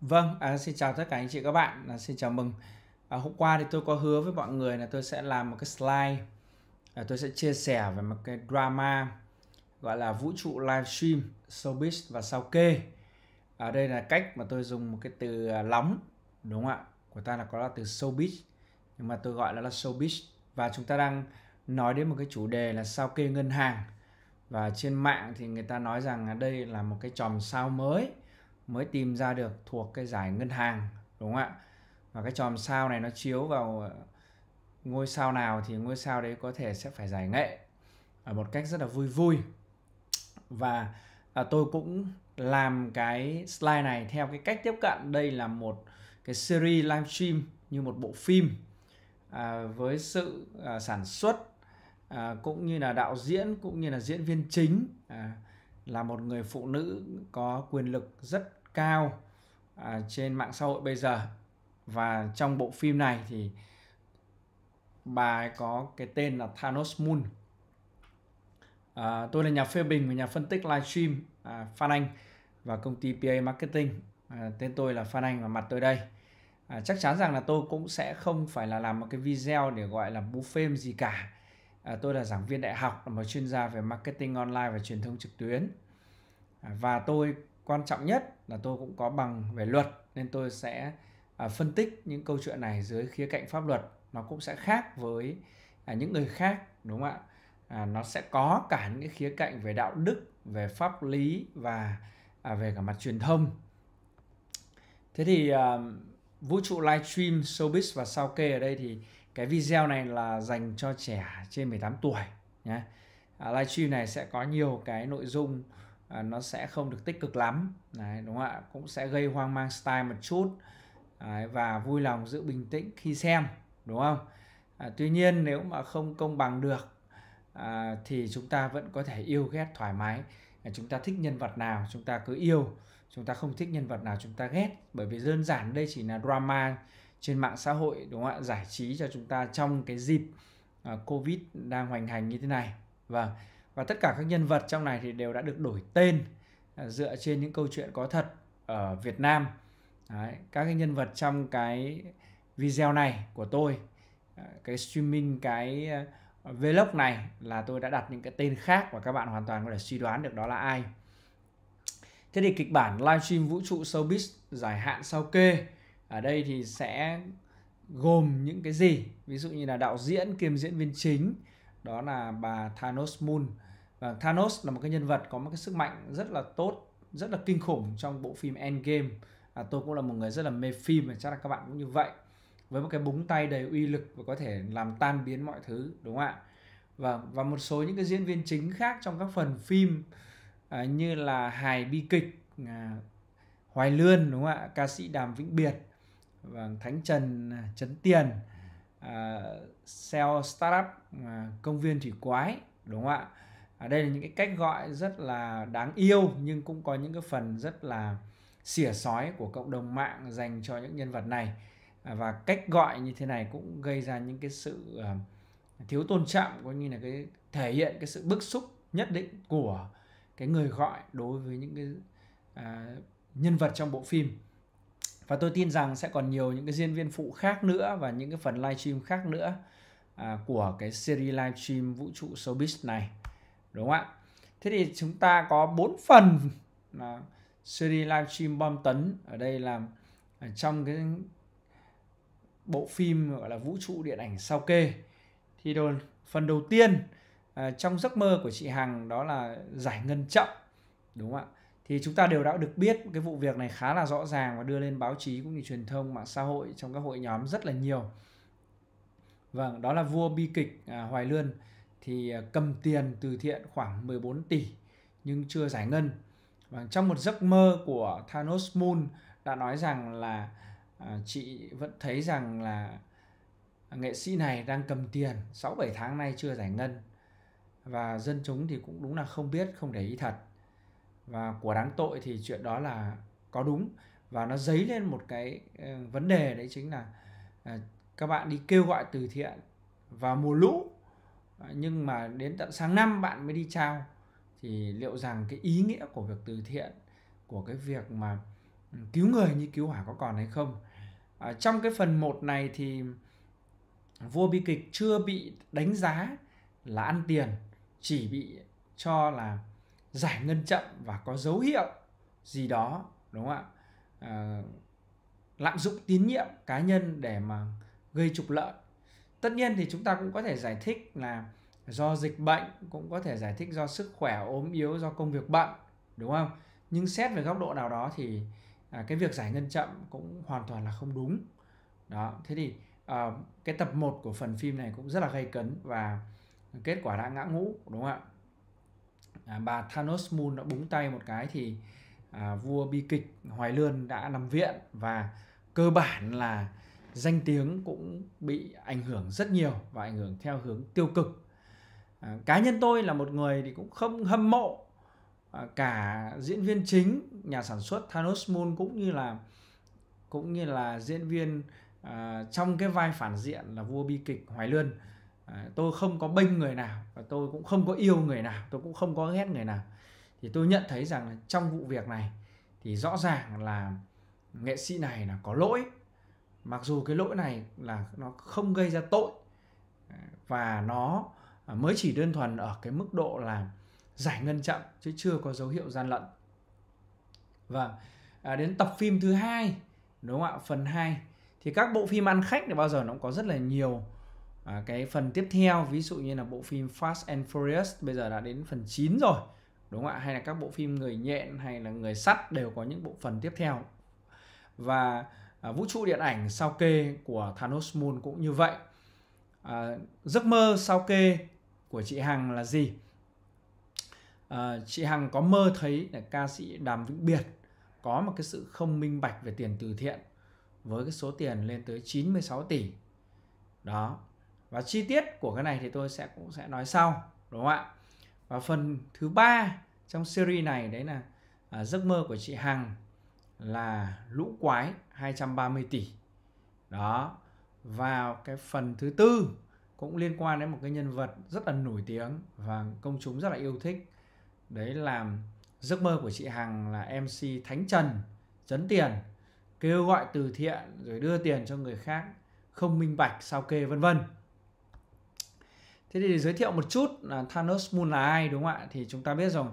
Vâng, à, xin chào tất cả anh chị các bạn, à, xin chào mừng. À, hôm qua thì tôi có hứa với mọi người là tôi sẽ làm một cái slide, à, tôi sẽ chia sẻ về một cái drama gọi là vũ trụ livestream, showbiz và sao kê. Ở đây là cách mà tôi dùng một cái từ à, lóng, đúng không ạ? Của ta là có là từ showbiz, nhưng mà tôi gọi nó là showbiz. Và chúng ta đang nói đến một cái chủ đề là sao kê ngân hàng. Và trên mạng thì người ta nói rằng đây là một cái chòm sao mới mới tìm ra được thuộc cái giải ngân hàng đúng không ạ? Và cái chòm sao này nó chiếu vào ờ, ngôi sao nào thì ngôi sao đấy có thể sẽ phải giải nghệ ở một cách rất là vui vui. Và à, tôi cũng làm cái slide này theo cái cách tiếp cận. Đây là một cái series livestream như một bộ phim à, với sự à, sản xuất à, cũng như là đạo diễn cũng như là diễn viên chính. À, là một người phụ nữ có quyền lực rất cao à, trên mạng xã hội bây giờ. Và trong bộ phim này thì bà ấy có cái tên là Thanos Moon. À, tôi là nhà phê bình và nhà phân tích livestream à, Phan Anh và công ty PA Marketing. À, tên tôi là Phan Anh và mặt tôi đây. À, chắc chắn rằng là tôi cũng sẽ không phải là làm một cái video để gọi là buffet gì cả. À, tôi là giảng viên đại học là một chuyên gia về marketing online và truyền thông trực tuyến. À, và tôi quan trọng nhất là tôi cũng có bằng về luật nên tôi sẽ à, phân tích những câu chuyện này dưới khía cạnh pháp luật. Nó cũng sẽ khác với à, những người khác đúng không ạ? À, nó sẽ có cả những cái khía cạnh về đạo đức về pháp lý và à, về cả mặt truyền thông. Thế thì à, vũ trụ livestream showbiz và sao kê ở đây thì cái video này là dành cho trẻ trên 18 tuổi nhé. À, livestream này sẽ có nhiều cái nội dung à, nó sẽ không được tích cực lắm. Đấy, đúng không ạ? Cũng sẽ gây hoang mang style một chút. Đấy, và vui lòng giữ bình tĩnh khi xem đúng không? À, tuy nhiên nếu mà không công bằng được à, thì chúng ta vẫn có thể yêu ghét thoải mái. À, chúng ta thích nhân vật nào chúng ta cứ yêu. Chúng ta không thích nhân vật nào chúng ta ghét. Bởi vì đơn giản đây chỉ là drama trên mạng xã hội đúng không ạ? Giải trí cho chúng ta trong cái dịp à, covid đang hoành hành như thế này. Vâng và tất cả các nhân vật trong này thì đều đã được đổi tên à, dựa trên những câu chuyện có thật ở Việt Nam. Đấy, các cái nhân vật trong cái video này của tôi à, cái streaming cái à, vlog này là tôi đã đặt những cái tên khác và các bạn hoàn toàn có thể suy đoán được đó là ai. Thế thì kịch bản livestream vũ trụ showbiz giải hạn sau kê ở đây thì sẽ gồm những cái gì? Ví dụ như là đạo diễn kiêm diễn viên chính đó là bà Thanos Moon và Thanos là một cái nhân vật có một cái sức mạnh rất là tốt rất là kinh khủng trong bộ phim Endgame. À, tôi cũng là một người rất là mê phim và chắc là các bạn cũng như vậy. Với một cái búng tay đầy uy lực và có thể làm tan biến mọi thứ đúng không ạ? Và và một số những cái diễn viên chính khác trong các phần phim à, như là hài bi kịch à, Hoài Lươn đúng không ạ? Ca sĩ Đàm Vĩnh Biệt và Thánh Trần à, Trấn Tiền à, Sell Startup à, công viên thủy quái đúng không ạ? À, đây là những cái cách gọi rất là đáng yêu nhưng cũng có những cái phần rất là xỉa sói của cộng đồng mạng dành cho những nhân vật này. À, và cách gọi như thế này cũng gây ra những cái sự à, thiếu tôn trọng cũng như là cái thể hiện cái sự bức xúc nhất định của cái người gọi đối với những cái à, nhân vật trong bộ phim. Và tôi tin rằng sẽ còn nhiều những cái diễn viên phụ khác nữa và những cái phần livestream khác nữa à, của cái series livestream vũ trụ showbiz này đúng không ạ? Thế thì chúng ta có bốn phần là series livestream bom tấn. Ở đây là trong cái bộ phim gọi là vũ trụ điện ảnh sao kê. Thì đồ, phần đầu tiên à, trong giấc mơ của chị Hằng đó là giải ngân chậm. Đúng không ạ? Thì chúng ta đều đã được biết cái vụ việc này khá là rõ ràng và đưa lên báo chí cũng như truyền thông mạng xã hội trong các hội nhóm rất là nhiều. Vâng đó là vua bi kịch à, Hoài Lương thì à, cầm tiền từ thiện khoảng 14 tỷ nhưng chưa giải ngân. Và trong một giấc mơ của Thanos Moon đã nói rằng là à, chị vẫn thấy rằng là nghệ sĩ này đang cầm tiền 6 7 tháng nay chưa giải ngân. Và dân chúng thì cũng đúng là không biết, không để ý thật. Và của đáng tội thì chuyện đó là có đúng và nó dấy lên một cái ờ, vấn đề đấy chính là à, các bạn đi kêu gọi từ thiện vào mùa lũ Ờ, nhưng mà đến tận sáng năm bạn mới đi trao thì liệu rằng cái ý nghĩa của việc từ thiện của cái việc mà ừ, cứu người như cứu hỏa có còn hay không? À, trong cái phần 1 này thì vua bi kịch chưa bị đánh giá là ăn tiền chỉ bị cho là giải ngân chậm và có dấu hiệu gì đó đúng không ạ? À, lạm dụng tín nhiệm cá nhân để mà gây trục lợi tất nhiên thì chúng ta cũng có thể giải thích là do dịch bệnh cũng có thể giải thích do sức khỏe ốm yếu do công việc bận đúng không? Nhưng xét về góc độ nào đó thì à, cái việc giải ngân chậm cũng hoàn toàn là không đúng. Đó thế thì à, cái tập 1 của phần phim này cũng rất là gây cấn và kết quả đã ngã ngũ đúng không ạ? À, bà Thanos Moon đã búng tay một cái thì à, vua bi kịch Hoài Lương đã nằm viện và cơ bản là danh tiếng cũng bị ảnh hưởng rất nhiều và ảnh hưởng theo hướng tiêu cực. À, cá nhân tôi là một người thì cũng không hâm mộ à, cả diễn viên chính nhà sản xuất Thanos Moon cũng như là cũng như là diễn viên à, trong cái vai phản diện là vua bi kịch Hoài Lương à, tôi không có bênh người nào và tôi cũng không có yêu người nào tôi cũng không có ghét người nào. Thì tôi nhận thấy rằng là trong vụ việc này thì rõ ràng là nghệ sĩ này là có lỗi mặc dù cái lỗi này là nó không gây ra tội và nó mới chỉ đơn thuần ở cái mức độ là giải ngân chậm chứ chưa có dấu hiệu gian lận. Và à, đến tập phim thứ hai đúng không ạ? Phần 2 thì các bộ phim ăn khách thì bao giờ nó cũng có rất là nhiều à, cái phần tiếp theo ví dụ như là bộ phim Fast and Furious bây giờ đã đến phần 9 rồi đúng không ạ? Hay là các bộ phim người nhện hay là người sắt đều có những bộ phần tiếp theo. Và à, vũ trụ điện ảnh sao kê của Thanos Moon cũng như vậy. À, giấc mơ sao kê của chị Hằng là gì? À, chị Hằng có mơ thấy là ca sĩ Đàm Vĩnh Biệt có một cái sự không minh bạch về tiền từ thiện với cái số tiền lên tới 96 tỷ. Đó. Và chi tiết của cái này thì tôi sẽ cũng sẽ nói sau đúng không ạ? Và phần thứ ba trong series này đấy là à, giấc mơ của chị Hằng là lũ quái. 230 tỷ. Đó và cái phần thứ tư cũng liên quan đến một cái nhân vật rất là nổi tiếng và công chúng rất là yêu thích. Đấy là giấc mơ của chị Hằng là MC Thánh Trần trấn tiền kêu gọi từ thiện rồi đưa tiền cho người khác không minh bạch sao kê vân vân. Thế thì giới thiệu một chút là Thanos Moon là ai đúng không ạ? Thì chúng ta biết rồi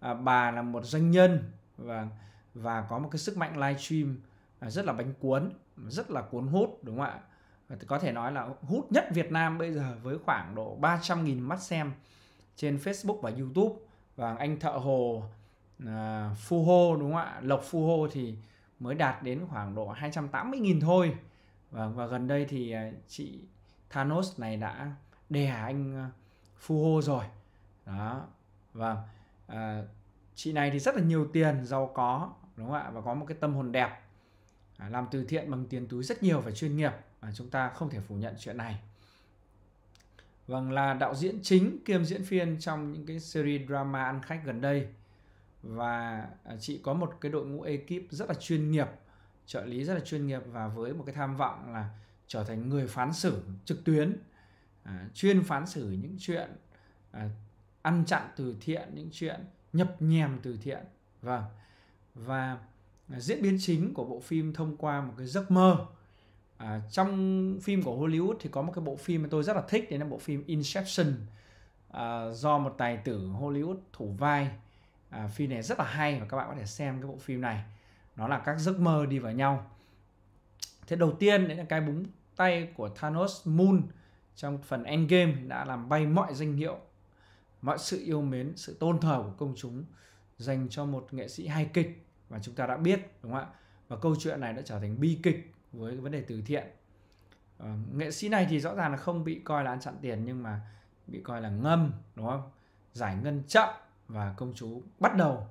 à, bà là một doanh nhân và và có một cái sức mạnh livestream À, rất là bánh cuốn rất là cuốn hút đúng không ạ? Có thể nói là hút nhất Việt Nam bây giờ với khoảng độ 300.000 mắt xem trên Facebook và YouTube. Và anh thợ hồ uh, Phu Hô đúng không ạ? Lộc Phu Hô thì mới đạt đến khoảng độ 280.000 thôi. Và, và gần đây thì à, chị Thanos này đã đè anh Phu Hô rồi. Đó. Và uh, chị này thì rất là nhiều tiền giàu có đúng không ạ? Và có một cái tâm hồn đẹp à, làm từ thiện bằng tiền túi rất nhiều và chuyên nghiệp. Và chúng ta không thể phủ nhận chuyện này. Vâng là đạo diễn chính kiêm diễn viên trong những cái series drama ăn khách gần đây. Và à, chị có một cái đội ngũ ekip rất là chuyên nghiệp trợ lý rất là chuyên nghiệp và với một cái tham vọng là trở thành người phán xử trực tuyến. À, chuyên phán xử những chuyện à, ăn chặn từ thiện những chuyện nhập nhèm từ thiện. Vâng. Và diễn biến chính của bộ phim thông qua một cái giấc mơ. À, trong phim của Hollywood thì có một cái bộ phim mà tôi rất là thích đấy là bộ phim Inception. À, do một tài tử Hollywood thủ vai. À, phim này rất là hay và các bạn có thể xem cái bộ phim này. Nó là các giấc mơ đi vào nhau. Thế đầu tiên đấy là cái búng tay của Thanos Moon trong phần Endgame đã làm bay mọi danh hiệu mọi sự yêu mến sự tôn thờ của công chúng dành cho một nghệ sĩ hài kịch và chúng ta đã biết đúng không ạ? Và câu chuyện này đã trở thành bi kịch với vấn đề từ thiện. À, nghệ sĩ này thì rõ ràng là không bị coi là ăn chặn tiền nhưng mà bị coi là ngâm đúng không? Giải ngân chậm và công chúng bắt đầu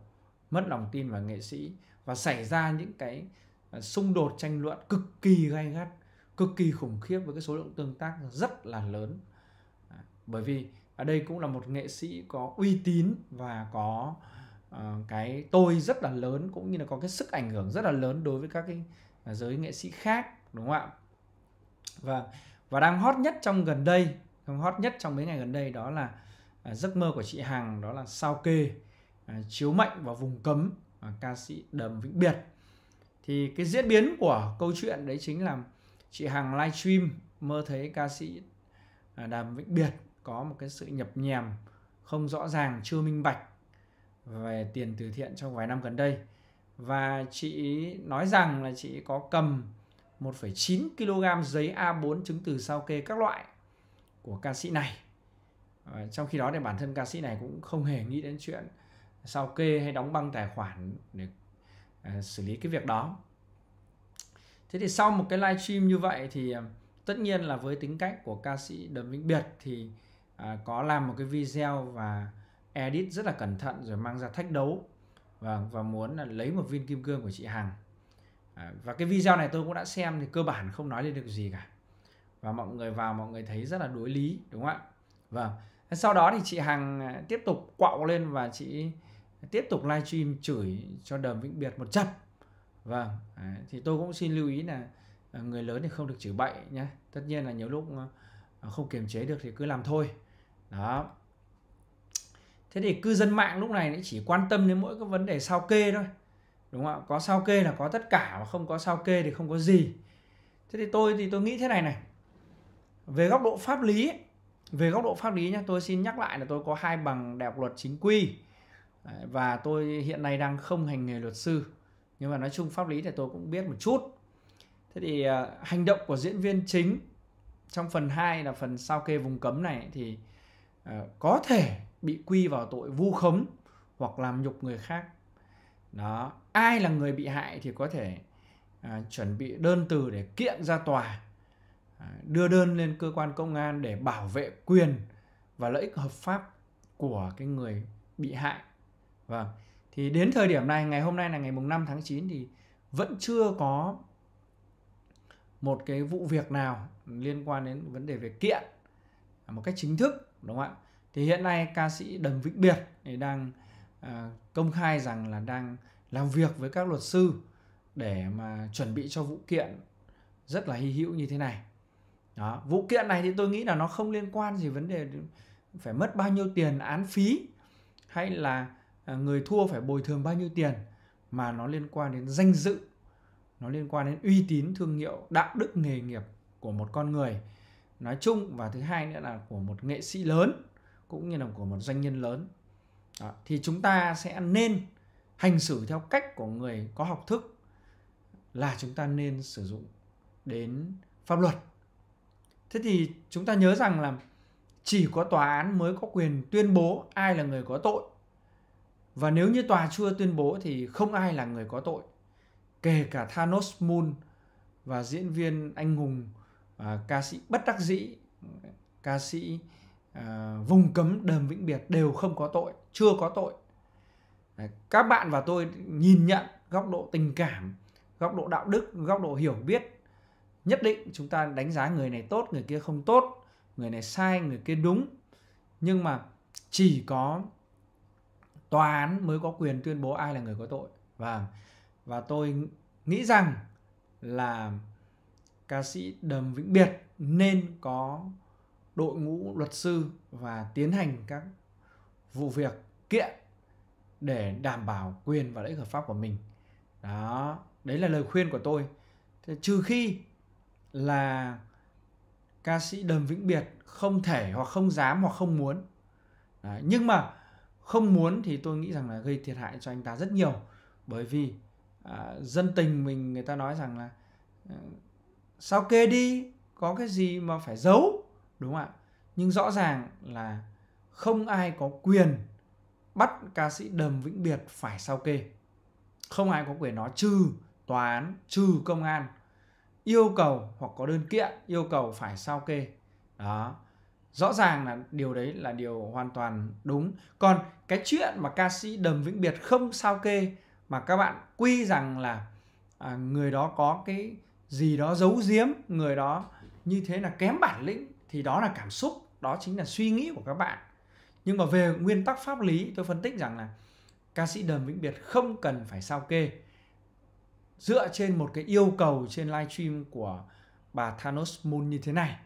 mất lòng tin vào nghệ sĩ. Và xảy ra những cái ờ, xung đột tranh luận cực kỳ gay gắt cực kỳ khủng khiếp với cái số lượng tương tác rất là lớn. À, bởi vì ở đây cũng là một nghệ sĩ có uy tín và có uh, Ờ, cái tôi rất là lớn cũng như là có cái sức ảnh hưởng rất là lớn đối với các cái à, giới nghệ sĩ khác đúng không ạ? Và và đang hot nhất trong gần đây đang hot nhất trong mấy ngày gần đây đó là à, giấc mơ của chị Hằng đó là sao kê à, chiếu mệnh vào vùng cấm ca sĩ Đầm Vĩnh Biệt. Thì cái diễn biến của câu chuyện đấy chính là chị Hằng livestream mơ thấy ca sĩ à, Đàm Vĩnh Biệt có một cái sự nhập nhèm không rõ ràng chưa minh bạch về tiền từ thiện trong vài năm gần đây. Và chị nói rằng là chị có cầm 1,9 kg giấy A4 chứng từ sao kê các loại của ca sĩ này. À, trong khi đó thì bản thân ca sĩ này cũng không hề nghĩ đến chuyện sao kê hay đóng băng tài khoản để à, xử lý cái việc đó. Thế thì sau một cái live stream như vậy thì ờ, tất nhiên là với tính cách của ca sĩ Đầm Vĩnh Biệt thì à, có làm một cái video và edit rất là cẩn thận rồi mang ra thách đấu và và muốn là lấy một viên kim cương của chị Hằng. À, và cái video này tôi cũng đã xem thì cơ bản không nói lên được gì cả. Và mọi người vào mọi người thấy rất là đối lý đúng không ạ? Vâng. Sau đó thì chị Hằng à, tiếp tục quạo lên và chị tiếp tục livestream chửi cho Đầm Vĩnh Biệt một chập vâng. À, thì tôi cũng xin lưu ý là à, người lớn thì không được chửi bậy nhé tất nhiên là nhiều lúc à, không kiềm chế được thì cứ làm thôi. Đó thế thì cư dân mạng lúc này chỉ quan tâm đến mỗi cái vấn đề sao kê thôi. Đúng không ạ? Có sao kê là có tất cả và không có sao kê thì không có gì. Thế thì tôi thì tôi nghĩ thế này này. Về góc độ pháp lý, về góc độ pháp lý nhé tôi xin nhắc lại là tôi có hai bằng đại học luật chính quy. Và tôi hiện nay đang không hành nghề luật sư. Nhưng mà nói chung pháp lý thì tôi cũng biết một chút. Thế thì à, hành động của diễn viên chính trong phần 2 là phần sao kê vùng cấm này thì à, có thể bị quy vào tội vu khống hoặc làm nhục người khác. Đó ai là người bị hại thì có thể à, chuẩn bị đơn từ để kiện ra tòa à, đưa đơn lên cơ quan công an để bảo vệ quyền và lợi ích hợp pháp của cái người bị hại. Vâng thì đến thời điểm này ngày hôm nay là ngày mùng 5 tháng 9 thì vẫn chưa có một cái vụ việc nào liên quan đến vấn đề về kiện một cách chính thức đúng không ạ? Thì hiện nay ca sĩ Đầm Vĩnh Biệt thì đang à, công khai rằng là đang làm việc với các luật sư để mà chuẩn bị cho vụ kiện rất là hy hữu như thế này. Đó vụ kiện này thì tôi nghĩ là nó không liên quan gì vấn đề phải mất bao nhiêu tiền án phí hay là à, người thua phải bồi thường bao nhiêu tiền mà nó liên quan đến danh dự nó liên quan đến uy tín thương hiệu đạo đức nghề nghiệp của một con người. Nói chung và thứ hai nữa là của một nghệ sĩ lớn cũng như là của một doanh nhân lớn. Đó. thì chúng ta sẽ nên hành xử theo cách của người có học thức là chúng ta nên sử dụng đến pháp luật. Thế thì chúng ta nhớ rằng là chỉ có tòa án mới có quyền tuyên bố ai là người có tội. Và nếu như tòa chưa tuyên bố thì không ai là người có tội. Kể cả Thanos Moon và diễn viên anh hùng à, ca sĩ bất đắc dĩ ca sĩ à, vùng cấm đờm vĩnh biệt đều không có tội chưa có tội. Đấy, các bạn và tôi nhìn nhận góc độ tình cảm góc độ đạo đức góc độ hiểu biết. Nhất định chúng ta đánh giá người này tốt người kia không tốt người này sai người kia đúng. Nhưng mà chỉ có tòa án mới có quyền tuyên bố ai là người có tội. Và và tôi nghĩ rằng là ca sĩ Đầm Vĩnh Biệt nên có đội ngũ luật sư và tiến hành các vụ việc kiện để đảm bảo quyền và lợi ích hợp pháp của mình. Đó đấy là lời khuyên của tôi. Thế trừ khi là ca sĩ Đầm Vĩnh Biệt không thể hoặc không dám hoặc không muốn. Đấy. nhưng mà không muốn thì tôi nghĩ rằng là gây thiệt hại cho anh ta rất nhiều. Bởi vì à, dân tình mình người ta nói rằng là à, sao kê đi? Có cái gì mà phải giấu? Đúng không ạ? Nhưng rõ ràng là không ai có quyền bắt ca sĩ đầm vĩnh biệt phải sao kê. Không ai có quyền nói trừ tòa án trừ công an. Yêu cầu hoặc có đơn kiện yêu cầu phải sao kê. Đó. Rõ ràng là điều đấy là điều hoàn toàn đúng. Còn cái chuyện mà ca sĩ đầm vĩnh biệt không sao kê mà các bạn quy rằng là à, người đó có cái gì đó giấu giếm người đó như thế là kém bản lĩnh thì đó là cảm xúc đó chính là suy nghĩ của các bạn. Nhưng mà về nguyên tắc pháp lý tôi phân tích rằng là ca sĩ đầm vĩnh biệt không cần phải sao kê. Dựa trên một cái yêu cầu trên livestream của bà Thanos Moon như thế này.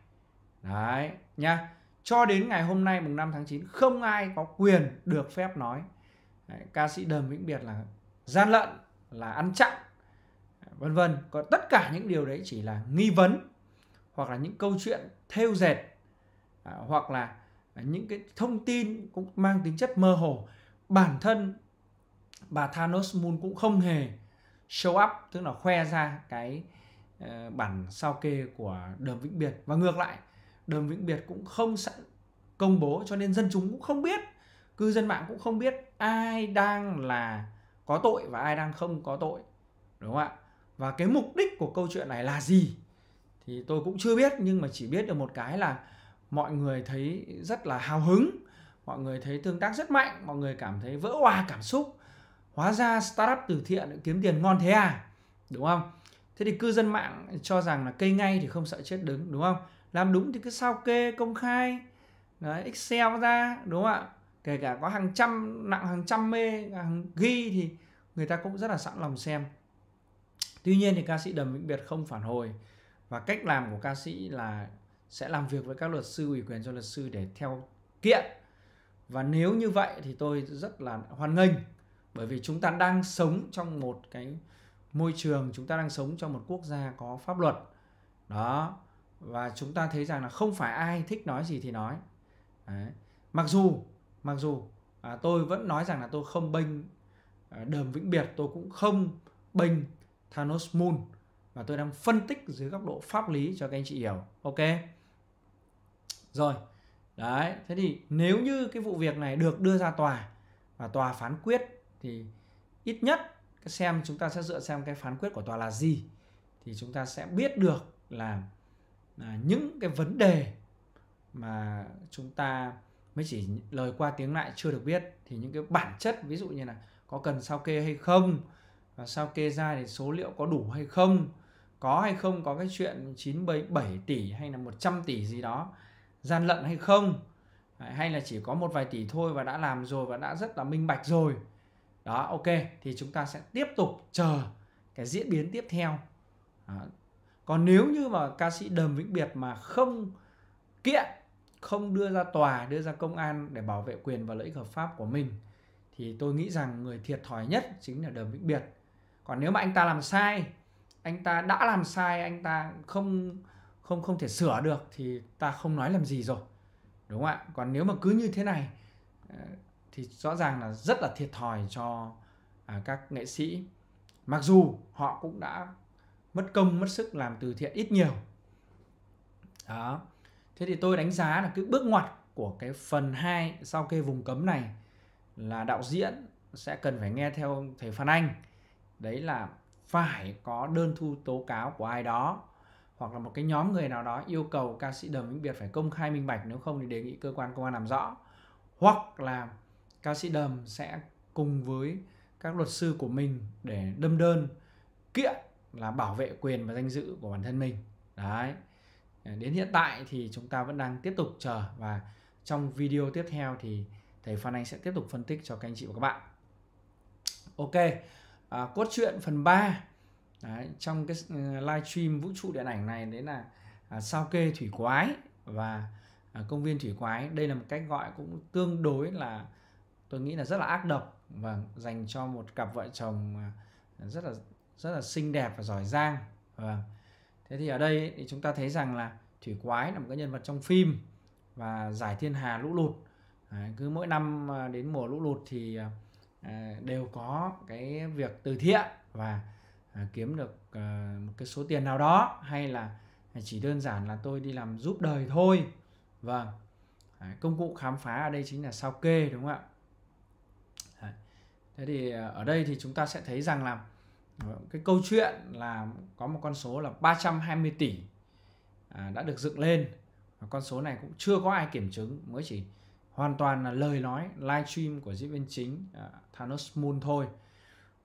Đấy nha cho đến ngày hôm nay mùng 5 tháng 9 không ai có quyền được phép nói. Đấy, ca sĩ đầm vĩnh biệt là gian lận là ăn chặn vân vân. Còn tất cả những điều đấy chỉ là nghi vấn hoặc là những câu chuyện thêu dệt à, hoặc là những cái thông tin cũng mang tính chất mơ hồ. Bản thân bà Thanos Moon cũng không hề show up tức là khoe ra cái uh, bản sao kê của Đờm Vĩnh Biệt. Và ngược lại Đờm Vĩnh Biệt cũng không sẵn công bố cho nên dân chúng cũng không biết cư dân mạng cũng không biết ai đang là có tội và ai đang không có tội đúng không ạ? Và cái mục đích của câu chuyện này là gì? Thì tôi cũng chưa biết nhưng mà chỉ biết được một cái là mọi người thấy rất là hào hứng mọi người thấy tương tác rất mạnh mọi người cảm thấy vỡ hòa cảm xúc. Hóa ra startup từ thiện kiếm tiền ngon thế à? Đúng không? Thế thì cư dân mạng cho rằng là cây ngay thì không sợ chết đứng đúng không? Làm đúng thì cứ sao kê công khai. Đấy, excel ra đúng không ạ? Kể cả có hàng trăm nặng hàng trăm mê hàng ghi thì người ta cũng rất là sẵn lòng xem. Tuy nhiên thì ca sĩ đầm vĩnh biệt không phản hồi và cách làm của ca sĩ là sẽ làm việc với các luật sư ủy quyền cho luật sư để theo kiện. Và nếu như vậy thì tôi rất là hoan nghênh bởi vì chúng ta đang sống trong một cái môi trường chúng ta đang sống trong một quốc gia có pháp luật. Đó và chúng ta thấy rằng là không phải ai thích nói gì thì nói. Đấy. mặc dù mặc dù à, tôi vẫn nói rằng là tôi không bênh à, đờm vĩnh biệt tôi cũng không bênh Thanos Moon và tôi đang phân tích dưới góc độ pháp lý cho các anh chị hiểu. Ok? Rồi. Đấy thế thì nếu như cái vụ việc này được đưa ra tòa và tòa phán quyết thì ít nhất xem chúng ta sẽ dựa xem cái phán quyết của tòa là gì thì chúng ta sẽ biết được là, là những cái vấn đề mà chúng ta mới chỉ lời qua tiếng lại chưa được biết. Thì những cái bản chất ví dụ như là có cần sao kê hay không và sao kê ra thì số liệu có đủ hay không có hay không, có cái chuyện 97 tỷ hay là 100 tỷ gì đó, gian lận hay không. Hay là chỉ có một vài tỷ thôi và đã làm rồi và đã rất là minh bạch rồi. Đó, ok, thì chúng ta sẽ tiếp tục chờ cái diễn biến tiếp theo. Đó. còn nếu như mà ca sĩ đờm vĩnh biệt mà không kiện, không đưa ra tòa, đưa ra công an để bảo vệ quyền và lợi ích hợp pháp của mình, thì tôi nghĩ rằng người thiệt thòi nhất chính là đờm vĩnh biệt. Còn nếu mà anh ta làm sai anh ta đã làm sai, anh ta không không không thể sửa được thì ta không nói làm gì rồi. Đúng không ạ? Còn nếu mà cứ như thế này ờ, thì rõ ràng là rất là thiệt thòi cho à, các nghệ sĩ. Mặc dù họ cũng đã mất công, mất sức làm từ thiện ít nhiều. Đó. Thế thì tôi đánh giá là cái bước ngoặt của cái phần 2 sau kê vùng cấm này là đạo diễn sẽ cần phải nghe theo thầy Phan Anh. Đấy là phải có đơn thu tố cáo của ai đó, hoặc là một cái nhóm người nào đó yêu cầu ca sĩ Đầm Vĩnh Biệt phải công khai minh bạch, nếu không thì đề nghị cơ quan công an làm rõ. Hoặc là ca sĩ Đầm sẽ cùng với các luật sư của mình để đâm đơn, kiện là bảo vệ quyền và danh dự của bản thân mình. Đấy. À, đến hiện tại thì chúng ta vẫn đang tiếp tục chờ và trong video tiếp theo thì thầy Phan Anh sẽ tiếp tục phân tích cho các anh chị và các bạn. Ok à, cốt truyện phần 3 đấy, trong cái ờ, live stream vũ trụ điện ảnh này đấy là à, sao kê thủy quái và à, công viên thủy quái. Đây là một cách gọi cũng tương đối là tôi nghĩ là rất là ác độc và dành cho một cặp vợ chồng à, rất là rất là xinh đẹp và giỏi giang. Và thế thì ở đây thì chúng ta thấy rằng là thủy quái là một cái nhân vật trong phim và giải thiên hà lũ lụt. À, cứ mỗi năm à, đến mùa lũ lụt thì à, Ờ, đều có cái việc từ thiện và ờ, kiếm được ờ, một cái số tiền nào đó hay là chỉ đơn giản là tôi đi làm giúp đời thôi. Vâng. Công cụ khám phá ở đây chính là sao kê, đúng không ạ? Thế thì ở đây thì chúng ta sẽ thấy rằng là cái câu chuyện là có một con số là 320 tỷ à, đã được dựng lên. Và con số này cũng chưa có ai kiểm chứng, mới chỉ hoàn toàn là lời nói livestream của diễn viên chính uh, Thanos Moon thôi.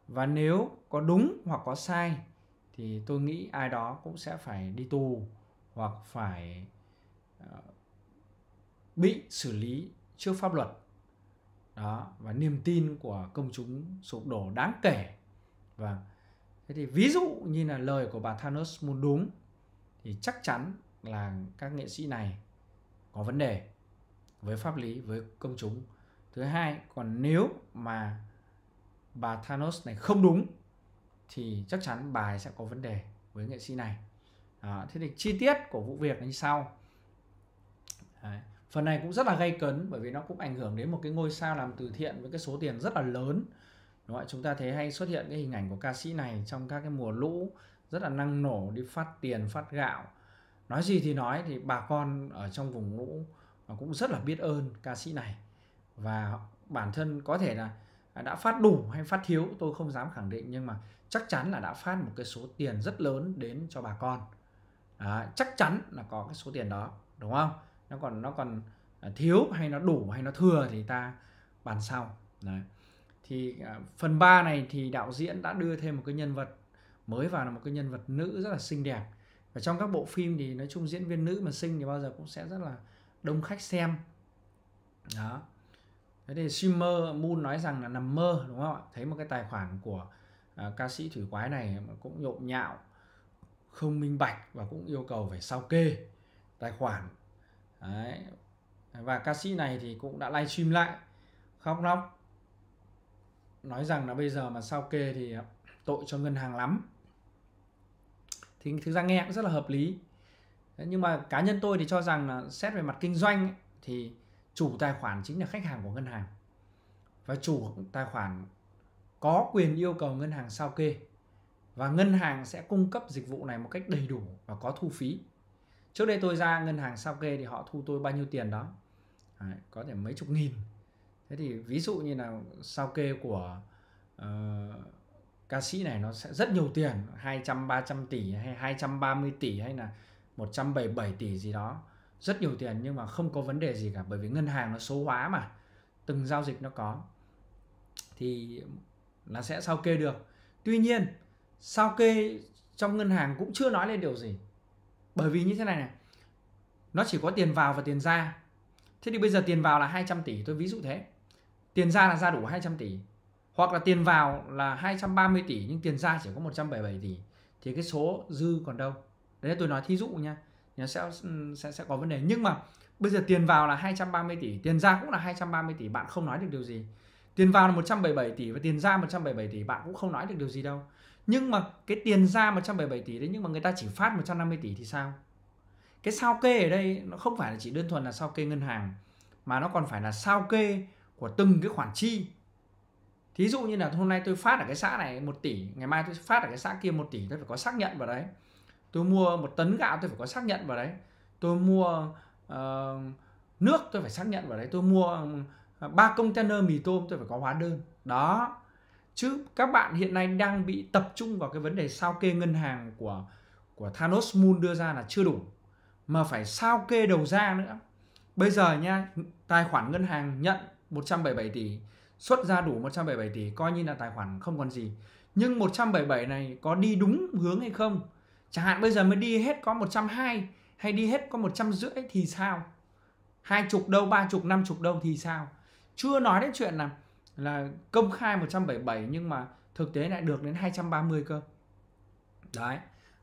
Và nếu có đúng hoặc có sai thì tôi nghĩ ai đó cũng sẽ phải đi tù hoặc phải uh, bị xử lý trước pháp luật. Đó và niềm tin của công chúng sụp đổ đáng kể. Và thế thì ví dụ như là lời của bà Thanos Moon đúng thì chắc chắn là các nghệ sĩ này có vấn đề với pháp lý với công chúng thứ hai còn nếu mà bà Thanos này không đúng thì chắc chắn bài sẽ có vấn đề với nghệ sĩ này à, thế thì chi tiết của vụ việc như sau Đấy. phần này cũng rất là gây cấn bởi vì nó cũng ảnh hưởng đến một cái ngôi sao làm từ thiện với cái số tiền rất là lớn đúng không? chúng ta thấy hay xuất hiện cái hình ảnh của ca sĩ này trong các cái mùa lũ rất là năng nổ đi phát tiền phát gạo nói gì thì nói thì bà con ở trong vùng lũ cũng rất là biết ơn ca sĩ này. Và bản thân có thể là đã phát đủ hay phát thiếu tôi không dám khẳng định nhưng mà chắc chắn là đã phát một cái số tiền rất lớn đến cho bà con. À, chắc chắn là có cái số tiền đó đúng không? Nó còn nó còn à, thiếu hay nó đủ hay nó thừa thì ta bàn sau. Đấy. thì à, phần 3 này thì đạo diễn đã đưa thêm một cái nhân vật mới vào là một cái nhân vật nữ rất là xinh đẹp. Và trong các bộ phim thì nói chung diễn viên nữ mà xinh thì bao giờ cũng sẽ rất là đông khách xem. Đó. Thế thì Shimmer Moon nói rằng là nằm mơ đúng không ạ? Thấy một cái tài khoản của uh, ca sĩ thủy quái này cũng nhộn nhạo không minh bạch và cũng yêu cầu phải sao kê tài khoản. Đấy. và ca sĩ này thì cũng đã livestream lại khóc lóc. Nói rằng là bây giờ mà sao kê thì tội cho ngân hàng lắm. Thì thực ra nghe cũng rất là hợp lý nhưng mà cá nhân tôi thì cho rằng là xét về mặt kinh doanh ấy, thì chủ tài khoản chính là khách hàng của ngân hàng. Và chủ tài khoản có quyền yêu cầu ngân hàng sao kê. Và ngân hàng sẽ cung cấp dịch vụ này một cách đầy đủ và có thu phí. Trước đây tôi ra ngân hàng sao kê thì họ thu tôi bao nhiêu tiền đó? Đấy, có thể mấy chục nghìn. Thế thì ví dụ như là sao kê của uh, ca sĩ này nó sẽ rất nhiều tiền 200 300 tỷ hay 230 tỷ hay là 177 tỷ gì đó. Rất nhiều tiền nhưng mà không có vấn đề gì cả, bởi vì ngân hàng nó số hóa mà, từng giao dịch nó có. Thì là sẽ sao kê được. Tuy nhiên, sao kê trong ngân hàng cũng chưa nói lên điều gì. Bởi vì như thế này này, nó chỉ có tiền vào và tiền ra. Thế thì bây giờ tiền vào là 200 tỷ, tôi ví dụ thế. Tiền ra là ra đủ 200 tỷ, hoặc là tiền vào là 230 tỷ, nhưng tiền ra chỉ có 177 tỷ. Thì cái số dư còn đâu? Đấy, tôi nói thí dụ nha. Nó sẽ ừ, sẽ sẽ có vấn đề. Nhưng mà bây giờ tiền vào là 230 tỷ, tiền ra cũng là 230 tỷ, bạn không nói được điều gì. Tiền vào là 177 tỷ và tiền ra 177 tỷ, bạn cũng không nói được điều gì đâu. Nhưng mà cái tiền ra 177 tỷ đấy, nhưng mà người ta chỉ phát 150 tỷ thì sao? Cái sao kê ở đây nó không phải là chỉ đơn thuần là sao kê ngân hàng, mà nó còn phải là sao kê của từng cái khoản chi. Thí dụ như là hôm nay tôi phát ở cái xã này một tỷ, ngày mai tôi phát ở cái xã kia một tỷ, tôi phải có xác nhận vào đấy tôi mua một tấn gạo tôi phải có xác nhận vào đấy. Tôi mua uh, nước tôi phải xác nhận vào đấy. Tôi mua ờ, ba container mì tôm tôi phải có hóa đơn. Đó. Chứ các bạn hiện nay đang bị tập trung vào cái vấn đề sao kê ngân hàng của của Thanos Moon đưa ra là chưa đủ. Mà phải sao kê đầu ra nữa. Bây giờ nha tài khoản ngân hàng nhận 177 tỷ xuất ra đủ 177 tỷ coi như là tài khoản không còn gì. Nhưng 177 này có đi đúng hướng hay không? Chẳng hạn bây giờ mới đi hết có 120 hay đi hết có một trăm rưỡi thì sao? Hai chục đâu, ba chục, năm chục đâu thì sao? Chưa nói đến chuyện là là công khai 177 nhưng mà thực tế lại được đến 230 cơ. Đấy.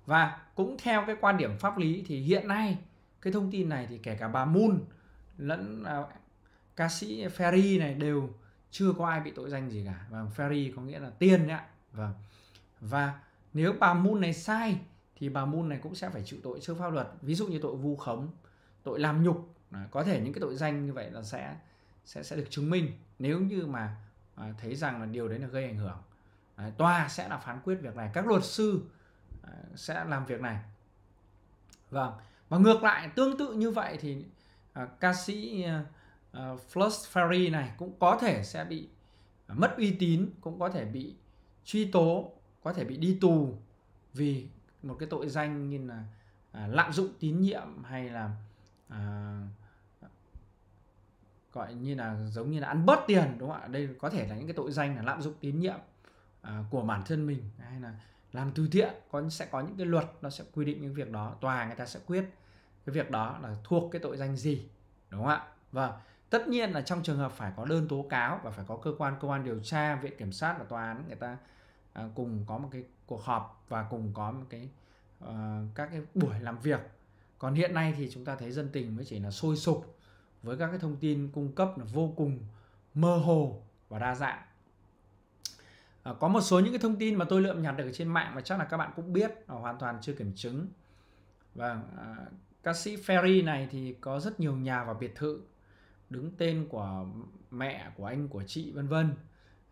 Và cũng theo cái quan điểm pháp lý thì hiện nay cái thông tin này thì kể cả bà Moon lẫn à, ca sĩ Ferry này đều chưa có ai bị tội danh gì cả. Và Ferry có nghĩa là tiền đấy ạ. Vâng. Và nếu bà Moon này sai thì bà Moon này cũng sẽ phải chịu tội trước pháp luật. Ví dụ như tội vu khống tội làm nhục à, có thể những cái tội danh như vậy là sẽ sẽ sẽ được chứng minh. Nếu như mà à, thấy rằng là điều đấy là gây ảnh hưởng à, tòa sẽ là phán quyết việc này các luật sư sẽ làm việc này. Vâng và ngược lại tương tự như vậy thì ca sĩ à, Flush Ferry này cũng có thể sẽ bị mất uy tín cũng có thể bị truy tố có thể bị đi tù vì một cái tội danh như là à, lạm dụng tín nhiệm hay là à, gọi như là giống như là ăn bớt tiền đúng không ạ? Đây có thể là những cái tội danh là lạm dụng tín nhiệm à, của bản thân mình hay là làm từ thiện có sẽ có những cái luật nó sẽ quy định những việc đó tòa người ta sẽ quyết cái việc đó là thuộc cái tội danh gì đúng không ạ? Và tất nhiên là trong trường hợp phải có đơn tố cáo và phải có cơ quan công an điều tra viện kiểm sát và tòa án người ta à, cùng có một cái cuộc họp và cùng có một cái uh, các cái buổi làm việc. Còn hiện nay thì chúng ta thấy dân tình mới chỉ là sôi sục với các cái thông tin cung cấp là vô cùng mơ hồ và đa dạng. À, có một số những cái thông tin mà tôi lượm nhặt được ở trên mạng mà chắc là các bạn cũng biết là hoàn toàn chưa kiểm chứng. Và à, ca sĩ Ferry này thì có rất nhiều nhà và biệt thự đứng tên của mẹ của anh của chị vân vân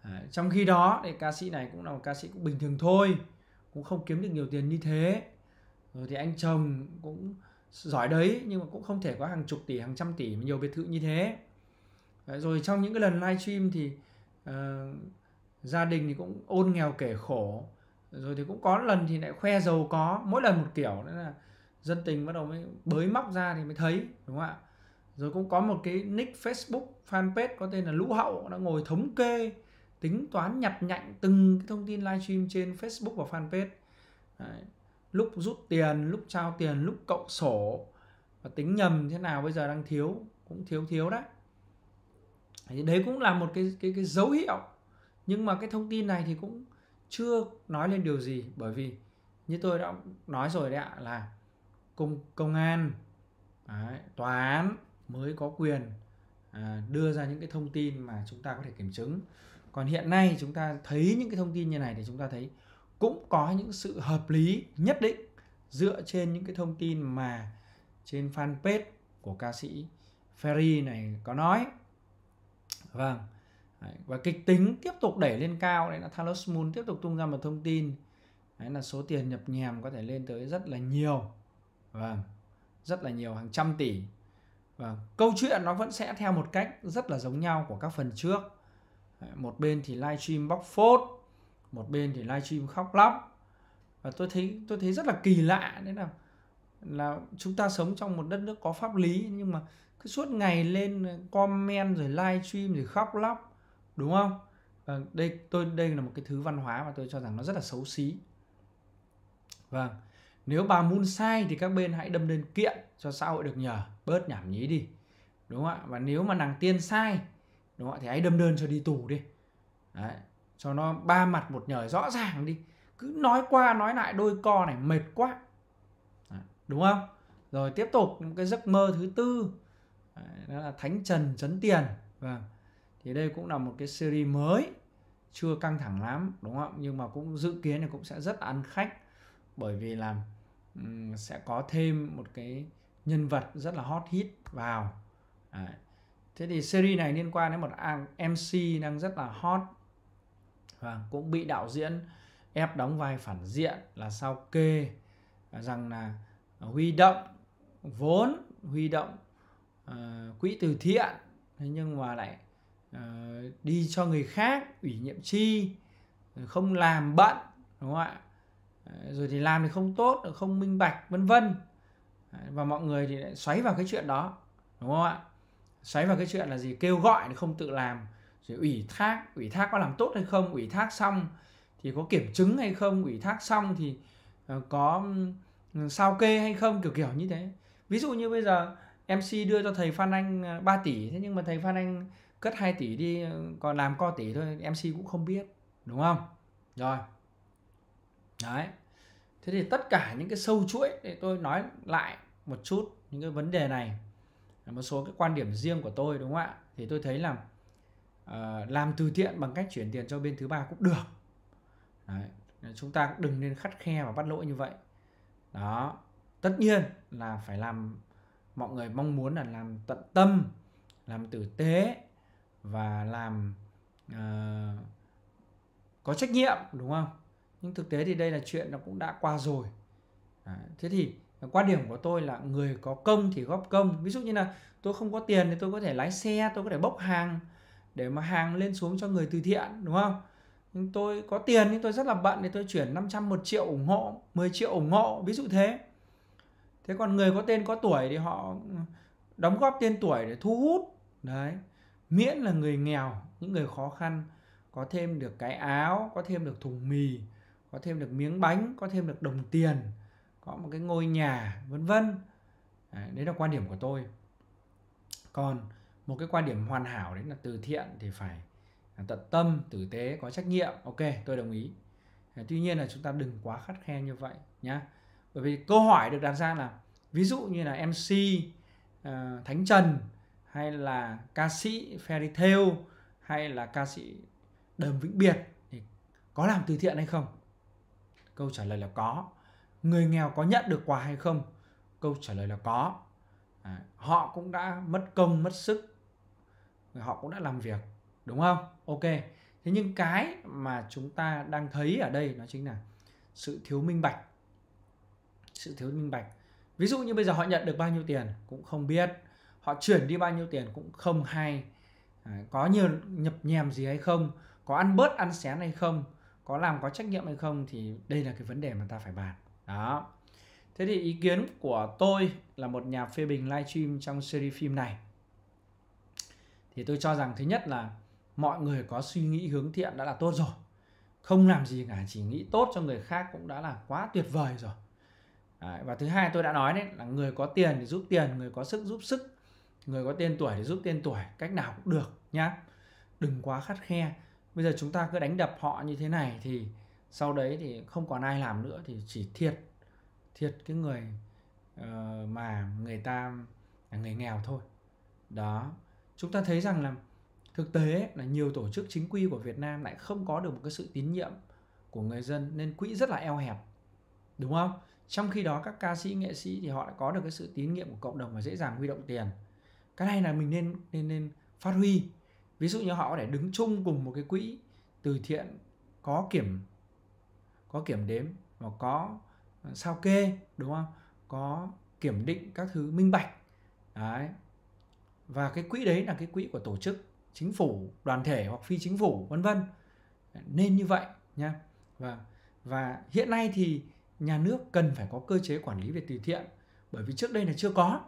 à, trong khi đó thì ca sĩ này cũng là một ca sĩ cũng bình thường thôi cũng không kiếm được nhiều tiền như thế. Rồi thì anh chồng cũng giỏi đấy nhưng mà cũng không thể có hàng chục tỷ hàng trăm tỷ nhiều biệt thự như thế. Rồi trong những cái lần livestream thì uh, gia đình thì cũng ôn nghèo kể khổ. Rồi thì cũng có lần thì lại khoe giàu có mỗi lần một kiểu nữa là dân tình bắt đầu mới bới móc ra thì mới thấy đúng không ạ? Rồi cũng có một cái nick Facebook fanpage có tên là Lũ Hậu đã ngồi thống kê tính toán nhặt nhạnh từng cái thông tin livestream trên Facebook và fanpage. Đấy. lúc rút tiền lúc trao tiền lúc cộng sổ. Và tính nhầm thế nào bây giờ đang thiếu cũng thiếu thiếu đấy. Thì đấy cũng là một cái cái cái dấu hiệu. Nhưng mà cái thông tin này thì cũng chưa nói lên điều gì bởi vì như tôi đã nói rồi đấy ạ là công công an đấy, tòa án mới có quyền à, đưa ra những cái thông tin mà chúng ta có thể kiểm chứng còn hiện nay chúng ta thấy những cái thông tin như này thì chúng ta thấy cũng có những sự hợp lý nhất định dựa trên những cái thông tin mà trên fanpage của ca sĩ Ferry này có nói. Vâng và kịch tính tiếp tục đẩy lên cao, đấy là Thalos Moon tiếp tục tung ra một thông tin, đấy là số tiền nhập nhèm có thể lên tới rất là nhiều. Vâng rất là nhiều, hàng trăm tỷ. Và câu chuyện nó vẫn sẽ theo một cách rất là giống nhau của các phần trước một bên thì livestream bóc phốt, một bên thì livestream khóc lóc. Và tôi thấy tôi thấy rất là kỳ lạ, đấy là là chúng ta sống trong một đất nước có pháp lý, nhưng mà cứ suốt ngày lên ờ, comment rồi livestream rồi khóc lóc, đúng không? Và đây, tôi, đây là một cái thứ văn hóa mà tôi cho rằng nó rất là xấu xí. Vâng nếu bà Moon sai thì các bên hãy đâm đơn kiện cho xã hội được nhờ, bớt nhảm nhí đi, đúng không ạ? Và nếu mà nàng tiên sai đúng không ạ? Thì hãy đâm đơn cho đi tù đi. Đấy. cho nó ba mặt một nhời rõ ràng đi. Cứ nói qua nói lại đôi co này mệt quá. Đấy. đúng không? Rồi tiếp tục những cái giấc mơ thứ tư. Đấy. đó là thánh trần chấn tiền. Vâng. Thì đây cũng là một cái series mới. Chưa căng thẳng lắm đúng không nhưng mà cũng dự kiến là cũng sẽ rất ăn khách. Bởi vì là um, sẽ có thêm một cái nhân vật rất là hot hit vào. Đấy thế thì series này liên quan đến một MC đang rất là hot. Và cũng bị đạo diễn ép đóng vai phản diện là sao kê à, rằng là huy động vốn huy động uh, quỹ từ thiện thế nhưng mà lại uh, đi cho người khác ủy nhiệm chi không làm bận đúng không ạ? Ờ, rồi thì làm thì không tốt không minh bạch vân vân. Và mọi người thì lại xoáy vào cái chuyện đó đúng không ạ? Xoáy vào cái chuyện là gì? Kêu gọi thì không tự làm. Rồi ủy thác ủy thác có làm tốt hay không? Ủy thác xong thì có kiểm chứng hay không? Ủy thác xong thì ờ, có ừ, sao kê hay không? Kiểu kiểu như thế. Ví dụ như bây giờ MC đưa cho thầy Phan Anh ờ, 3 tỷ, thế nhưng mà thầy Phan Anh cất 2 tỷ đi ờ, còn làm co tỷ thôi MC cũng không biết, đúng không? Rồi. Đấy. Thế thì tất cả những cái sâu chuỗi để tôi nói lại một chút những cái vấn đề này một số cái quan điểm riêng của tôi đúng không ạ thì tôi thấy là uh, làm từ thiện bằng cách chuyển tiền cho bên thứ ba cũng được Đấy. chúng ta đừng nên khắt khe và bắt lỗi như vậy đó tất nhiên là phải làm mọi người mong muốn là làm tận tâm làm tử tế và làm uh, có trách nhiệm đúng không nhưng thực tế thì đây là chuyện nó cũng đã qua rồi Đấy. thế thì quan điểm của tôi là người có công thì góp công. Ví dụ như là tôi không có tiền thì tôi có thể lái xe, tôi có thể bốc hàng để mà hàng lên xuống cho người từ thiện, đúng không? Nhưng tôi có tiền nhưng tôi rất là bận thì tôi chuyển 500 một triệu ủng hộ 10 triệu ủng hộ, ví dụ thế. Thế còn người có tên có tuổi thì họ đóng góp tên tuổi để thu hút, đấy. Miễn là người nghèo, những người khó khăn, có thêm được cái áo, có thêm được thùng mì, có thêm được miếng bánh, có thêm được đồng tiền có một cái ngôi nhà vân vân. Đấy là quan điểm của tôi. Còn một cái quan điểm hoàn hảo đấy là từ thiện thì phải tận tâm tử tế có trách nhiệm. Ok tôi đồng ý. Tuy nhiên là chúng ta đừng quá khắt khe như vậy nhá. Bởi vì câu hỏi được đặt ra là ví dụ như là mc uh, ờ, thánh trần hay là ca sĩ fairy tale hay là ca sĩ đầm vĩnh biệt thì có làm từ thiện hay không? Câu trả lời là có người nghèo có nhận được quà hay không? Câu trả lời là có. À, họ cũng đã mất công mất sức. Họ cũng đã làm việc đúng không? Ok. Thế nhưng cái mà chúng ta đang thấy ở đây nó chính là sự thiếu minh bạch. Sự thiếu minh bạch. Ví dụ như bây giờ họ nhận được bao nhiêu tiền cũng không biết. Họ chuyển đi bao nhiêu tiền cũng không hay. À, có nhiều nhập nhèm gì hay không? Có ăn bớt ăn xén hay không? Có làm có trách nhiệm hay không? Thì đây là cái vấn đề mà ta phải bàn đó. Thế thì ý kiến của tôi là một nhà phê bình livestream trong series phim này. Thì tôi cho rằng thứ nhất là mọi người có suy nghĩ hướng thiện đã là tốt rồi. Không làm gì cả chỉ nghĩ tốt cho người khác cũng đã là quá tuyệt vời rồi. Đấy, và thứ hai tôi đã nói đấy là người có tiền thì giúp tiền người có sức giúp sức. Người có tên tuổi thì giúp tên tuổi cách nào cũng được nhá. Đừng quá khắt khe. Bây giờ chúng ta cứ đánh đập họ như thế này thì sau đấy thì không còn ai làm nữa thì chỉ thiệt thiệt cái người uh, mà người ta là người nghèo thôi. Đó. Chúng ta thấy rằng là thực tế là nhiều tổ chức chính quy của Việt Nam lại không có được một cái sự tín nhiệm của người dân nên quỹ rất là eo hẹp. Đúng không? Trong khi đó các ca sĩ nghệ sĩ thì họ lại có được cái sự tín nhiệm của cộng đồng và dễ dàng huy động tiền. Cái này là mình nên nên nên phát huy. Ví dụ như họ có thể đứng chung cùng một cái quỹ từ thiện có kiểm có kiểm đếm và có ờ, sao kê, đúng không? Có kiểm định các thứ minh bạch. Đấy. Và cái quỹ đấy là cái quỹ của tổ chức, chính phủ, đoàn thể hoặc phi chính phủ, vân vân. Nên như vậy nha và và hiện nay thì nhà nước cần phải có cơ chế quản lý về từ thiện, bởi vì trước đây là chưa có.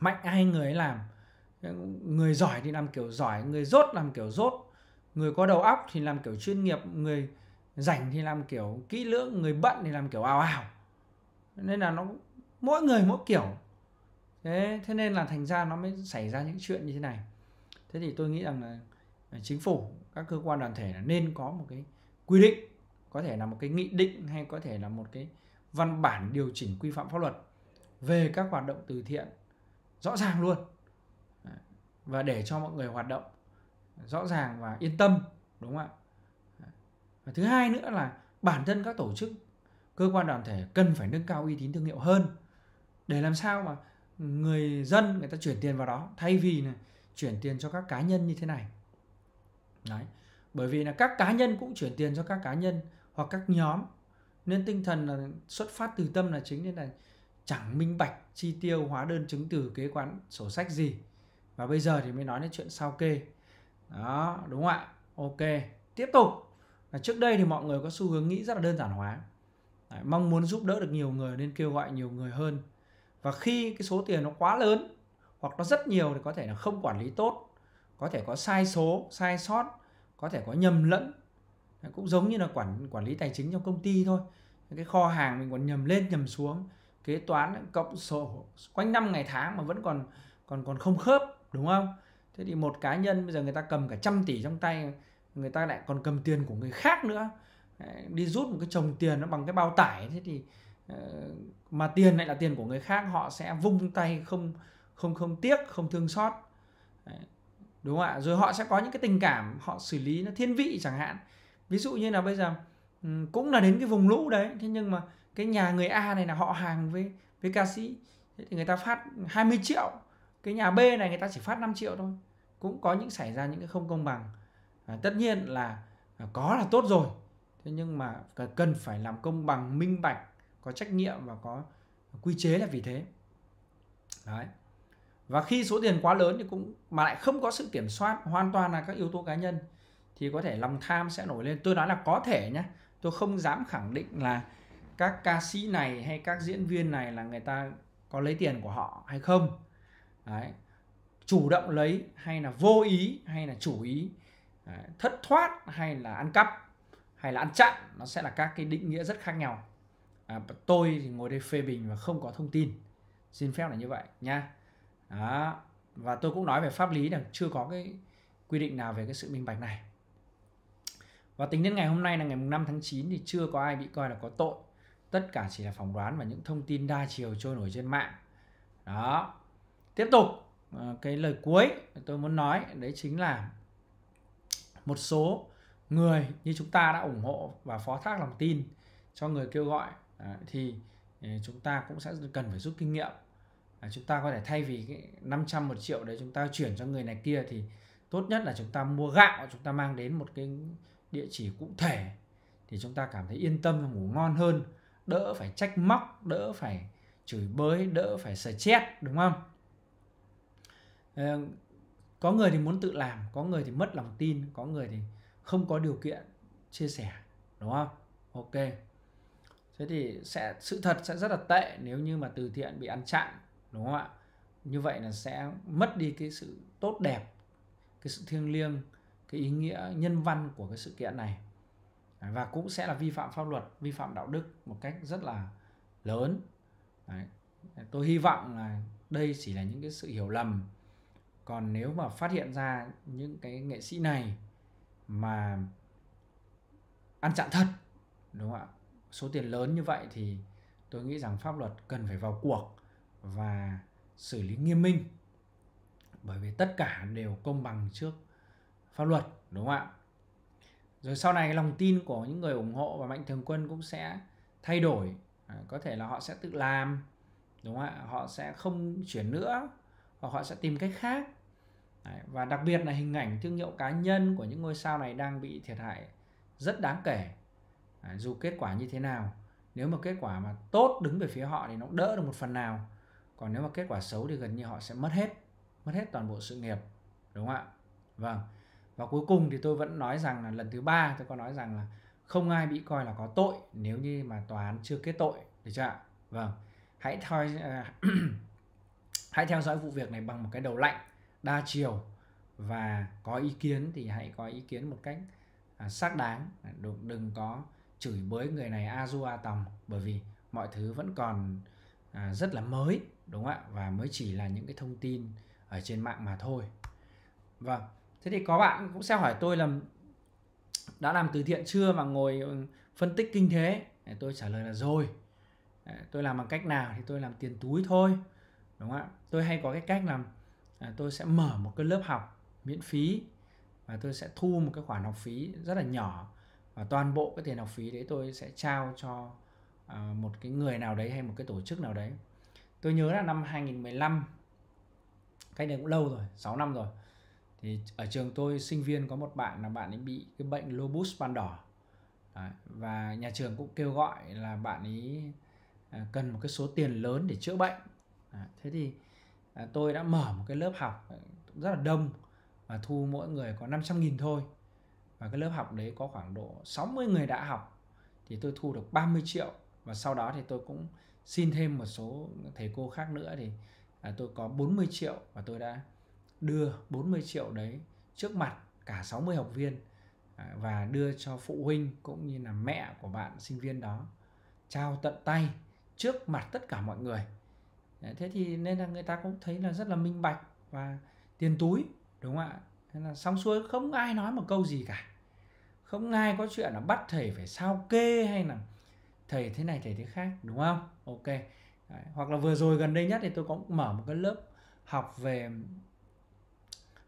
Mạnh ai người ấy làm. Ờ, người giỏi thì làm kiểu giỏi, người dốt làm kiểu dốt người có đầu óc thì làm kiểu chuyên nghiệp, người rảnh thì làm kiểu kỹ lưỡng, người bận thì làm kiểu ào ào. Nên là nó mỗi người mỗi kiểu. Thế thế nên là thành ra nó mới xảy ra những chuyện như thế này. Thế thì tôi nghĩ rằng là ờ, chính phủ, các cơ quan đoàn thể là nên có một cái quy định, có thể là một cái nghị định hay có thể là một cái văn bản điều chỉnh quy phạm pháp luật về các hoạt động từ thiện rõ ràng luôn. Và để cho mọi người hoạt động rõ ràng và yên tâm, đúng không ạ? Và thứ hai nữa là bản thân các tổ chức, cơ quan đoàn thể cần phải nâng cao uy tín thương hiệu hơn để làm sao mà người dân người ta chuyển tiền vào đó, thay vì này chuyển tiền cho các cá nhân như thế này. Đấy, bởi vì là các cá nhân cũng chuyển tiền cho các cá nhân hoặc các nhóm. Nên tinh thần là xuất phát từ tâm là chính nên là chẳng minh bạch, chi tiêu, hóa đơn chứng từ, kế toán sổ sách gì. Và bây giờ thì mới nói đến chuyện sao kê. Đó, đúng không ạ? Ok, tiếp tục là trước đây thì mọi người có xu hướng nghĩ rất là đơn giản hóa. Đấy, mong muốn giúp đỡ được nhiều người nên kêu gọi nhiều người hơn. Và khi cái số tiền nó quá lớn hoặc nó rất nhiều thì có thể là không quản lý tốt. Có thể có sai số sai sót có thể có nhầm lẫn. Cũng giống như là quản quản lý tài chính trong công ty thôi. Cái kho hàng mình còn nhầm lên nhầm xuống. Kế toán cộng sổ quanh năm ngày tháng mà vẫn còn còn còn không khớp đúng không? Thế thì một cá nhân bây giờ người ta cầm cả trăm tỷ trong tay người ta lại còn cầm tiền của người khác nữa. Đi rút một cái chồng tiền nó bằng cái bao tải, thế thì ờ, mà tiền lại là tiền của người khác, họ sẽ vung tay không không không tiếc, không thương xót. Đúng không ạ? Rồi họ sẽ có những cái tình cảm, họ xử lý nó thiên vị chẳng hạn. Ví dụ như là bây giờ ừ, cũng là đến cái vùng lũ đấy, thế nhưng mà cái nhà người A này là họ hàng với với ca sĩ. Thế thì người ta phát 20 triệu, cái nhà B này người ta chỉ phát 5 triệu thôi. Cũng có những xảy ra những cái không công bằng à, tất nhiên là à, có là tốt rồi. Thế nhưng mà cần phải làm công bằng minh bạch có trách nhiệm và có quy chế là vì thế. Đấy. Và khi số tiền quá lớn thì cũng mà lại không có sự kiểm soát hoàn toàn là các yếu tố cá nhân thì có thể lòng tham sẽ nổi lên. Tôi nói là có thể nhé tôi không dám khẳng định là các ca sĩ này hay các diễn viên này là người ta có lấy tiền của họ hay không. Đấy. chủ động lấy hay là vô ý hay là chủ ý thất thoát hay là ăn cắp hay là ăn chặn nó sẽ là các cái định nghĩa rất khác nhau. À, tôi thì ngồi đây phê bình và không có thông tin. Xin phép là như vậy nha. Đó và tôi cũng nói về pháp lý là chưa có cái quy định nào về cái sự minh bạch này. Và tính đến ngày hôm nay là ngày 5 tháng 9 thì chưa có ai bị coi là có tội. Tất cả chỉ là phỏng đoán và những thông tin đa chiều trôi nổi trên mạng. Đó. Tiếp tục ờ, cái lời cuối tôi muốn nói đấy chính là một số người như chúng ta đã ủng hộ và phó thác lòng tin cho người kêu gọi à, thì à, chúng ta cũng sẽ cần phải rút kinh nghiệm. À, chúng ta có thể thay vì cái 500 một triệu đấy chúng ta chuyển cho người này kia thì tốt nhất là chúng ta mua gạo chúng ta mang đến một cái địa chỉ cụ thể thì chúng ta cảm thấy yên tâm và ngủ ngon hơn. Đỡ phải trách móc đỡ phải chửi bới đỡ phải sờ chét đúng không? Ờ, có người thì muốn tự làm, có người thì mất lòng tin, có người thì không có điều kiện chia sẻ, đúng không? Ok. Thế thì sẽ, sự thật sẽ rất là tệ nếu như mà từ thiện bị ăn chặn, đúng không ạ? Như vậy là sẽ mất đi cái sự tốt đẹp, cái sự thiêng liêng, cái ý nghĩa nhân văn của cái sự kiện này. Và cũng sẽ là vi phạm pháp luật, vi phạm đạo đức một cách rất là lớn. Đấy. tôi hy vọng là đây chỉ là những cái sự hiểu lầm còn nếu mà phát hiện ra những cái nghệ sĩ này mà ăn chặn thật đúng không ạ? Số tiền lớn như vậy thì tôi nghĩ rằng pháp luật cần phải vào cuộc và xử lý nghiêm minh. Bởi vì tất cả đều công bằng trước pháp luật đúng không ạ? Rồi sau này lòng tin của những người ủng hộ và mạnh thường quân cũng sẽ thay đổi. À, có thể là họ sẽ tự làm đúng không ạ? Họ sẽ không chuyển nữa hoặc họ sẽ tìm cách khác. Đấy, và đặc biệt là hình ảnh thương hiệu cá nhân của những ngôi sao này đang bị thiệt hại rất đáng kể. Đấy, dù kết quả như thế nào nếu mà kết quả mà tốt đứng về phía họ thì nó đỡ được một phần nào. Còn nếu mà kết quả xấu thì gần như họ sẽ mất hết mất hết toàn bộ sự nghiệp đúng không ạ? Vâng. Và cuối cùng thì tôi vẫn nói rằng là lần thứ ba tôi có nói rằng là không ai bị coi là có tội nếu như mà tòa án chưa kết tội được chưa ạ? Vâng. Hãy theo à, hãy theo dõi vụ việc này bằng một cái đầu lạnh đa chiều và có ý kiến thì hãy có ý kiến một cách à, xác đáng. Đừng, đừng có chửi bới người này a du a tòng bởi vì mọi thứ vẫn còn à, rất là mới đúng không ạ? Và mới chỉ là những cái thông tin ở trên mạng mà thôi. Vâng thế thì có bạn cũng sẽ hỏi tôi là đã làm từ thiện chưa mà ngồi ừ, phân tích kinh thế tôi trả lời là rồi. Tôi làm bằng cách nào thì tôi làm tiền túi thôi đúng không ạ? Tôi hay có cái cách làm à, tôi sẽ mở một cái lớp học miễn phí và tôi sẽ thu một cái khoản học phí rất là nhỏ và toàn bộ cái tiền học phí đấy tôi sẽ trao cho à, một cái người nào đấy hay một cái tổ chức nào đấy. Tôi nhớ là năm 2015 cách đây cũng lâu rồi 6 năm rồi thì ở trường tôi sinh viên có một bạn là bạn ấy bị cái bệnh lobus ban đỏ. Đấy, và nhà trường cũng kêu gọi là bạn ấy à, cần một cái số tiền lớn để chữa bệnh. Đấy, thế thì à, tôi đã mở một cái lớp học ờ, rất là đông và thu mỗi người có 500 nghìn thôi. Và cái lớp học đấy có khoảng độ 60 người đã học thì tôi thu được 30 triệu. Và sau đó thì tôi cũng xin thêm một số thầy cô khác nữa thì à, tôi có 40 triệu và tôi đã đưa 40 triệu đấy trước mặt cả 60 học viên à, và đưa cho phụ huynh cũng như là mẹ của bạn sinh viên đó trao tận tay trước mặt tất cả mọi người thế thì nên là người ta cũng thấy là rất là minh bạch và tiền túi đúng không ạ? Nên là xong xuôi không ai nói một câu gì cả. Không ai có chuyện là bắt thầy phải sao kê hay là thầy thế này thầy thế khác đúng không? Ok. Đấy. hoặc là vừa rồi gần đây nhất thì tôi cũng mở một cái lớp học về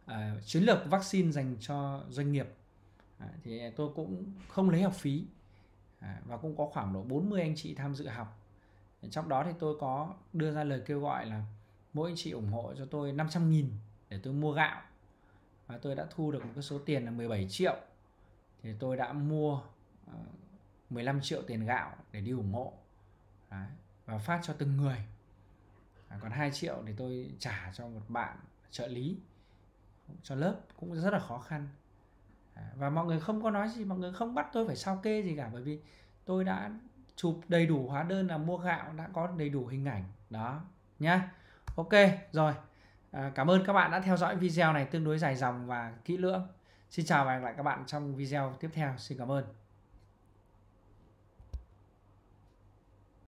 uh, chiến lược vaccine dành cho doanh nghiệp. À, thì tôi cũng không lấy học phí. À, và cũng có khoảng độ 40 anh chị tham dự học trong đó thì tôi có đưa ra lời kêu gọi là mỗi anh chị ủng hộ cho tôi 500 nghìn để tôi mua gạo. Và tôi đã thu được một cái số tiền là 17 triệu. Thì tôi đã mua ờ, 15 triệu tiền gạo để đi ủng hộ. Đấy, và phát cho từng người. À, còn 2 triệu thì tôi trả cho một bạn trợ lý cho lớp cũng rất là khó khăn. À, và mọi người không có nói gì mọi người không bắt tôi phải sao kê gì cả bởi vì tôi đã chụp đầy đủ hóa đơn là mua gạo đã có đầy đủ hình ảnh. Đó nhá. Ok rồi. À, cảm ơn các bạn đã theo dõi video này tương đối dài dòng và kỹ lưỡng. Xin chào và hẹn gặp lại các bạn trong video tiếp theo. Xin cảm ơn.